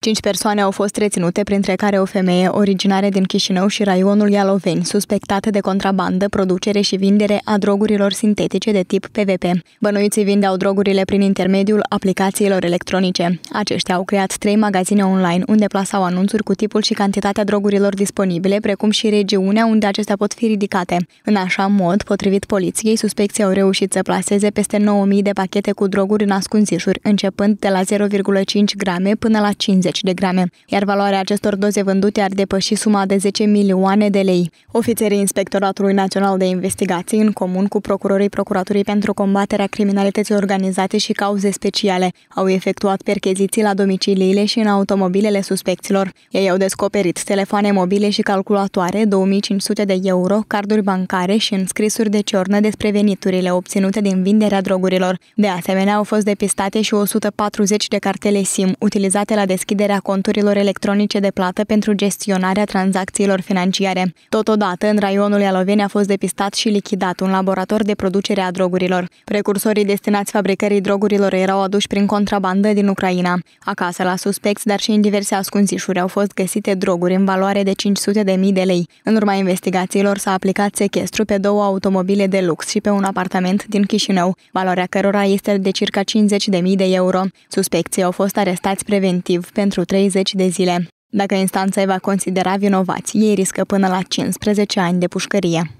Cinci persoane au fost reținute, printre care o femeie originare din Chișinău și raionul Ialoveni, suspectată de contrabandă, producere și vindere a drogurilor sintetice de tip PVP. Bănuiții vindeau drogurile prin intermediul aplicațiilor electronice. Aceștia au creat trei magazine online unde plasau anunțuri cu tipul și cantitatea drogurilor disponibile, precum și regiunea unde acestea pot fi ridicate. În așa mod, potrivit poliției, suspecții au reușit să plaseze peste 9000 de pachete cu droguri în ascunzișuri, începând de la 0,5 grame până la 50 50 de grame, iar valoarea acestor doze vândute ar depăși suma de 10 milioane de lei. Ofițerii Inspectoratului Național de Investigații, în comun cu procurorii Procuraturii pentru combaterea criminalității organizate și cauze speciale, au efectuat percheziții la domiciliile și în automobilele suspecților. Ei au descoperit telefoane mobile și calculatoare, 2500 de euro, carduri bancare și înscrisuri de ciornă despre veniturile obținute din vinderea drogurilor. De asemenea, au fost depistate și 140 de cartele SIM utilizate la deschidere deschiderea conturilor electronice de plată pentru gestionarea tranzacțiilor financiare. Totodată, în raionul Ialoveni a fost depistat și lichidat un laborator de producere a drogurilor. Precursorii destinați fabricării drogurilor erau aduși prin contrabandă din Ucraina. Acasă la suspecți, dar și în diverse ascunzișuri au fost găsite droguri în valoare de 500 de mii de lei. În urma investigațiilor s-a aplicat sechestru pe două automobile de lux și pe un apartament din Chișinău, valoarea cărora este de circa 50 de mii de euro. Suspecții au fost arestați preventiv pentru 30 de zile. Dacă instanța îi va considera vinovați, ei riscă până la 15 ani de pușcărie.